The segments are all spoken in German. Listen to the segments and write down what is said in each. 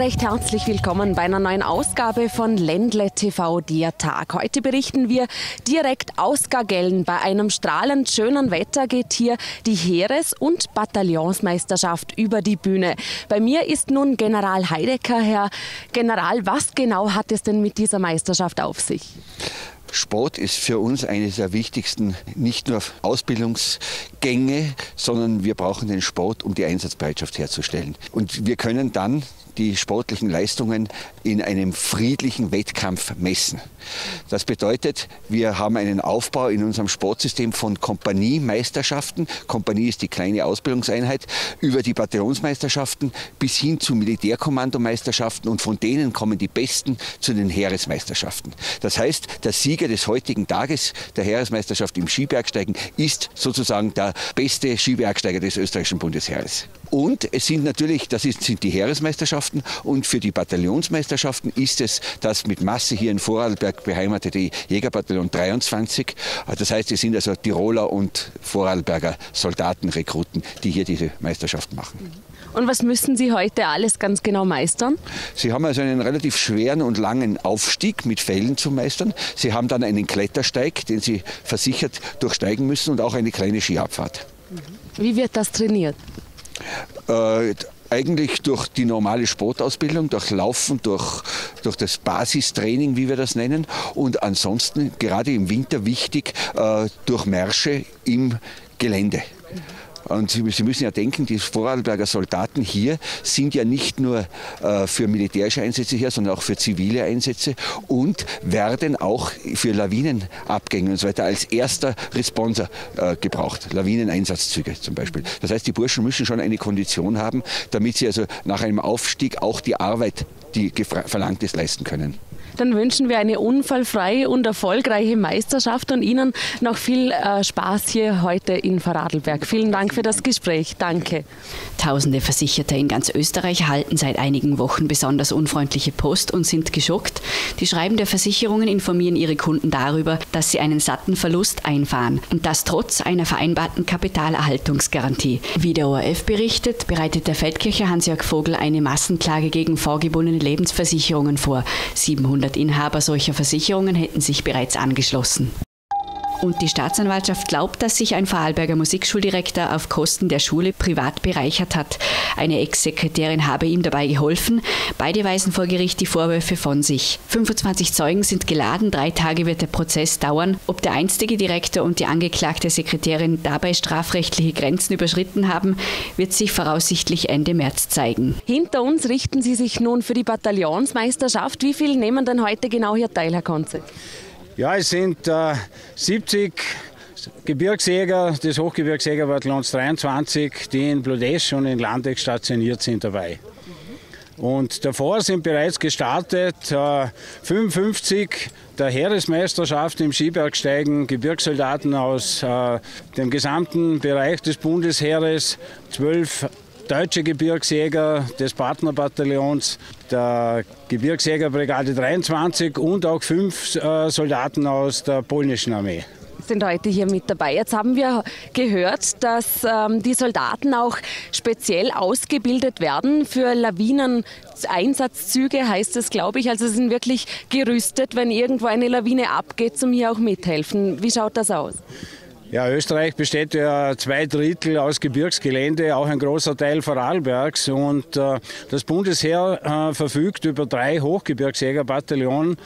recht herzlich willkommen bei einer neuen Ausgabe von Ländle TV Der Tag. Heute berichten wir direkt aus Gagellen. Bei einem strahlend schönen Wetter geht hier die Heeres- und Bataillonsmeisterschaft über die Bühne. Bei mir ist nun General Heidecker. Herr General, was genau hat es denn mit dieser Meisterschaft auf sich? Sport ist für uns eines der wichtigsten, nicht nur Ausbildungsgänge, sondern wir brauchen den Sport, um die Einsatzbereitschaft herzustellen. Und wir können dann die sportlichen Leistungen in einem friedlichen Wettkampf messen. Das bedeutet, wir haben einen Aufbau in unserem Sportsystem von Kompaniemeisterschaften. Kompanie ist die kleine Ausbildungseinheit, über die Bataillonsmeisterschaften bis hin zu Militärkommandomeisterschaften und von denen kommen die Besten zu den Heeresmeisterschaften. Das heißt, der Sieger des heutigen Tages der Heeresmeisterschaft im Skibergsteigen ist sozusagen der beste Skibergsteiger des österreichischen Bundesheeres. Und es sind natürlich, das sind die Heeresmeisterschaften und für die Bataillonsmeisterschaften ist es das mit Masse hier in Vorarlberg beheimatete Jägerbataillon 23. Das heißt, es sind also Tiroler und Vorarlberger Soldatenrekruten, die hier diese Meisterschaft machen. Und was müssen Sie heute alles ganz genau meistern? Sie haben also einen relativ schweren und langen Aufstieg mit Fällen zu meistern. Sie haben dann einen Klettersteig, den Sie versichert durchsteigen müssen und auch eine kleine Skiabfahrt. Wie wird das trainiert? Äh, eigentlich durch die normale Sportausbildung, durch Laufen, durch, durch das Basistraining, wie wir das nennen. Und ansonsten, gerade im Winter wichtig, äh, durch Märsche im Gelände. Und Sie, Sie, müssen ja denken, die Vorarlberger Soldaten hier sind ja nicht nur äh, für militärische Einsätze hier, sondern auch für zivile Einsätze und werden auch für Lawinenabgänge und so weiter als erster Responser äh, gebraucht. Lawineneinsatzzüge zum Beispiel. Das heißt, die Burschen müssen schon eine Kondition haben, damit sie also nach einem Aufstieg auch die Arbeit, die verlangt ist, leisten können. Dann wünschen wir eine unfallfreie und erfolgreiche Meisterschaft und Ihnen noch viel äh, Spaß hier heute in Vorarlberg. Vielen Dank für das Gespräch. Danke. Tausende Versicherte in ganz Österreich halten seit einigen Wochen besonders unfreundliche Post und sind geschockt. Die Schreiben der Versicherungen informieren ihre Kunden darüber, dass sie einen satten Verlust einfahren und das trotz einer vereinbarten Kapitalerhaltungsgarantie. Wie der ORF berichtet, bereitet der Feldkircher Hans-Jörg Vogel eine Massenklage gegen vorgebundene Lebensversicherungen vor. 700 100 Inhaber solcher Versicherungen hätten sich bereits angeschlossen. Und die Staatsanwaltschaft glaubt, dass sich ein Vorarlberger Musikschuldirektor auf Kosten der Schule privat bereichert hat. Eine Ex-Sekretärin habe ihm dabei geholfen. Beide weisen vor Gericht die Vorwürfe von sich. 25 Zeugen sind geladen. Drei Tage wird der Prozess dauern. Ob der einstige Direktor und die angeklagte Sekretärin dabei strafrechtliche Grenzen überschritten haben, wird sich voraussichtlich Ende März zeigen. Hinter uns richten Sie sich nun für die Bataillonsmeisterschaft. Wie viele nehmen denn heute genau hier teil, Herr Konze? Ja, es sind äh, 70 Gebirgsjäger des Hochgebirgsjägerbataillons 23, die in Blodesch und in Landeck stationiert sind dabei. Und davor sind bereits gestartet äh, 55 der Heeresmeisterschaft im Skibergsteigen, Gebirgssoldaten aus äh, dem gesamten Bereich des Bundesheeres, zwölf deutsche Gebirgsjäger des Partnerbataillons, der Gebirgsjägerbrigade 23 und auch fünf äh, Soldaten aus der polnischen Armee sind heute hier mit dabei. Jetzt haben wir gehört, dass ähm, die Soldaten auch speziell ausgebildet werden für Lawineneinsatzzüge, heißt es, glaube ich. Also sind wirklich gerüstet, wenn irgendwo eine Lawine abgeht, zum hier auch mithelfen. Wie schaut das aus? Ja, Österreich besteht ja zwei Drittel aus Gebirgsgelände, auch ein großer Teil Vorarlbergs. Und äh, das Bundesheer äh, verfügt über drei Hochgebirgsjägerbataillone.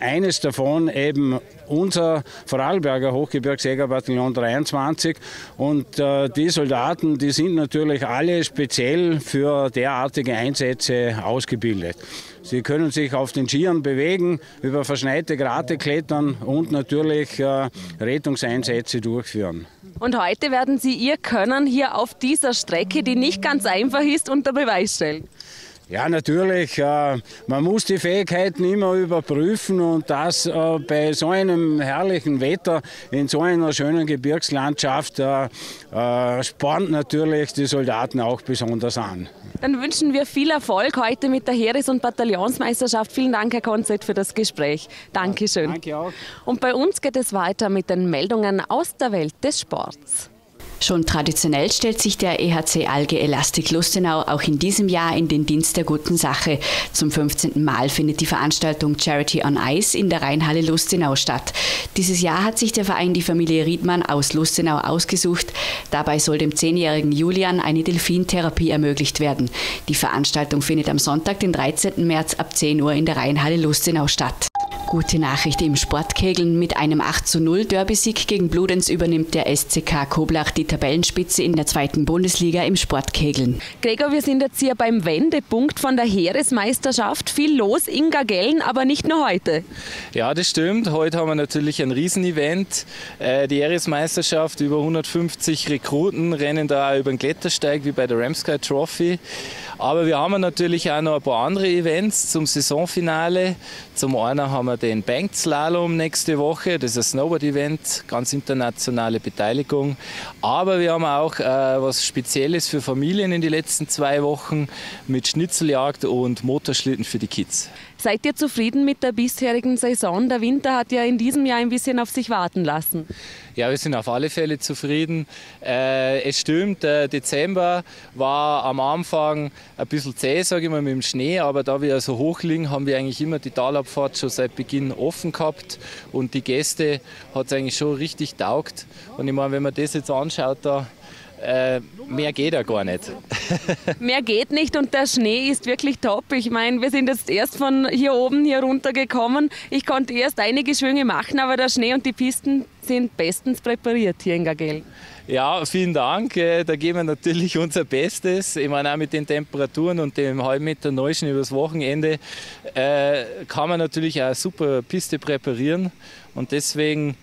Eines davon eben unser Vorarlberger Hochgebirgsjägerbataillon 23. Und äh, die Soldaten, die sind natürlich alle speziell für derartige Einsätze ausgebildet. Sie können sich auf den Skiern bewegen, über verschneite Grate klettern und natürlich äh, Rettungseinsätze durchführen. Und heute werden Sie Ihr Können hier auf dieser Strecke, die nicht ganz einfach ist, unter Beweis stellen. Ja, natürlich. Äh, man muss die Fähigkeiten immer überprüfen und das äh, bei so einem herrlichen Wetter in so einer schönen Gebirgslandschaft äh, spornt natürlich die Soldaten auch besonders an. Dann wünschen wir viel Erfolg heute mit der Heeres- und Bataillonsmeisterschaft. Vielen Dank, Herr Konzett, für das Gespräch. Dankeschön. Danke auch. Und bei uns geht es weiter mit den Meldungen aus der Welt des Sports. Schon traditionell stellt sich der EHC Alge Elastic Lustenau auch in diesem Jahr in den Dienst der guten Sache. Zum 15. Mal findet die Veranstaltung Charity on Ice in der Rheinhalle Lustenau statt. Dieses Jahr hat sich der Verein die Familie Riedmann aus Lustenau ausgesucht. Dabei soll dem zehnjährigen Julian eine Delfintherapie ermöglicht werden. Die Veranstaltung findet am Sonntag, den 13. März ab 10 Uhr in der Rheinhalle Lustenau statt. Gute Nachricht im Sportkegeln. Mit einem 8 zu 0 Derby-Sieg gegen Bludenz übernimmt der SCK Koblach die Tabellenspitze in der zweiten Bundesliga im Sportkegeln. Gregor, wir sind jetzt hier beim Wendepunkt von der Heeresmeisterschaft. Viel los in Gagellen, aber nicht nur heute. Ja, das stimmt. Heute haben wir natürlich ein Riesenevent. Äh, die Heeresmeisterschaft, über 150 Rekruten rennen da über den Klettersteig wie bei der Ramsky Trophy. Aber wir haben natürlich auch noch ein paar andere Events zum Saisonfinale. Zum einen haben wir den Banked Slalom nächste Woche. Das ist ein Snowboard-Event, ganz internationale Beteiligung. Aber wir haben auch äh, was Spezielles für Familien in den letzten zwei Wochen mit Schnitzeljagd und Motorschlitten für die Kids. Seid ihr zufrieden mit der bisherigen Saison? Der Winter hat ja in diesem Jahr ein bisschen auf sich warten lassen. Ja, wir sind auf alle Fälle zufrieden. Äh, es stimmt, der Dezember war am Anfang ein bisschen zäh, sage ich mal, mit dem Schnee, aber da wir so hoch liegen, haben wir eigentlich immer die Talabfahrt schon seit Beginn offen gehabt und die Gäste hat es eigentlich schon richtig taugt. Und ich meine, wenn man das jetzt anschaut, da äh, mehr geht ja gar nicht. mehr geht nicht und der Schnee ist wirklich top. Ich meine, wir sind jetzt erst von hier oben hier runter gekommen. Ich konnte erst einige Schwünge machen, aber der Schnee und die Pisten sind bestens präpariert hier in Gagel. Ja, vielen Dank. Äh, da geben wir natürlich unser Bestes. Ich meine, auch mit den Temperaturen und dem halben Meter Neuschen übers Wochenende äh, kann man natürlich auch eine super Piste präparieren. Und deswegen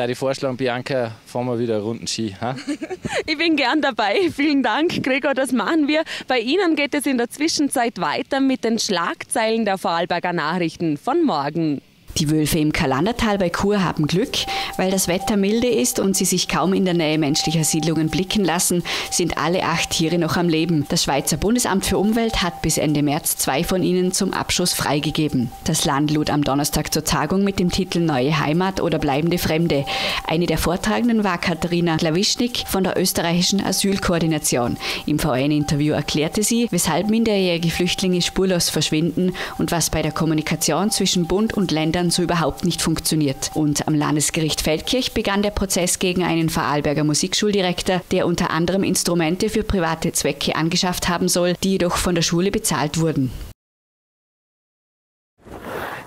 da ich vorschlagen, Bianca, fahren wir wieder Runden Ski. Ha? ich bin gern dabei. Vielen Dank, Gregor, das machen wir. Bei Ihnen geht es in der Zwischenzeit weiter mit den Schlagzeilen der Vorarlberger Nachrichten von morgen. Die Wölfe im Kalandertal bei Chur haben Glück, weil das Wetter milde ist und sie sich kaum in der Nähe menschlicher Siedlungen blicken lassen, sind alle acht Tiere noch am Leben. Das Schweizer Bundesamt für Umwelt hat bis Ende März zwei von ihnen zum Abschuss freigegeben. Das Land lud am Donnerstag zur Tagung mit dem Titel Neue Heimat oder bleibende Fremde. Eine der Vortragenden war Katharina Klawischnik von der österreichischen Asylkoordination. Im VN-Interview erklärte sie, weshalb minderjährige Flüchtlinge spurlos verschwinden und was bei der Kommunikation zwischen Bund und Ländern Ländern so überhaupt nicht funktioniert. Und am Landesgericht Feldkirch begann der Prozess gegen einen Vorarlberger Musikschuldirektor, der unter anderem Instrumente für private Zwecke angeschafft haben soll, die jedoch von der Schule bezahlt wurden.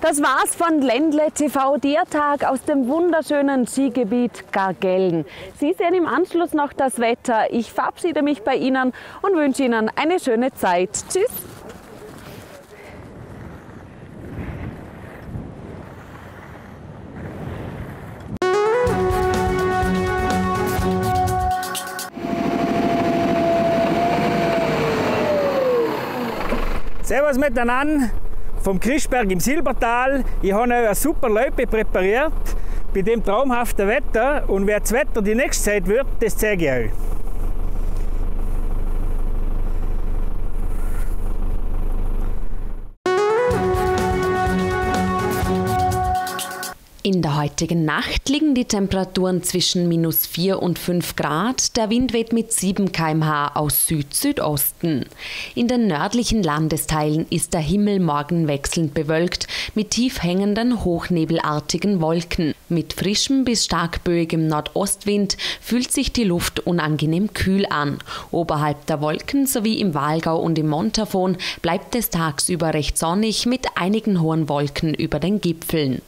Das war's von Ländle TV, der Tag aus dem wunderschönen Skigebiet Gargellen. Sie sehen im Anschluss noch das Wetter. Ich verabschiede mich bei Ihnen und wünsche Ihnen eine schöne Zeit. Tschüss! Servus miteinander vom Christberg im Silbertal. Ich habe eine super Loipe präpariert bei dem traumhaften Wetter und wer das Wetter die nächste Zeit wird, das zeige ich euch. In der heutigen Nacht liegen die Temperaturen zwischen minus 4 und 5 Grad. Der Wind weht mit 7 km/h aus Süd-Südosten. In den nördlichen Landesteilen ist der Himmel morgen wechselnd bewölkt mit tief hängenden, hochnebelartigen Wolken. Mit frischem bis stark böigem Nordostwind fühlt sich die Luft unangenehm kühl an. Oberhalb der Wolken sowie im Walgau und im Montafon bleibt es tagsüber recht sonnig mit einigen hohen Wolken über den Gipfeln.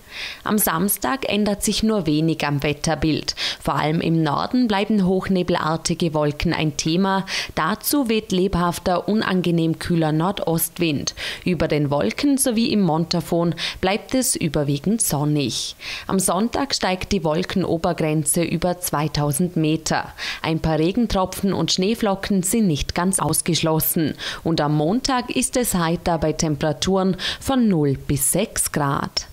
Am Samstag ändert sich nur wenig am Wetterbild. Vor allem im Norden bleiben hochnebelartige Wolken ein Thema. Dazu weht lebhafter, unangenehm kühler Nordostwind. Über den Wolken sowie im Montafon bleibt es überwiegend sonnig. Am Sonntag steigt die Wolkenobergrenze über 2000 Meter. Ein paar Regentropfen und Schneeflocken sind nicht ganz ausgeschlossen. Und am Montag ist es heiter bei Temperaturen von 0 bis 6 Grad.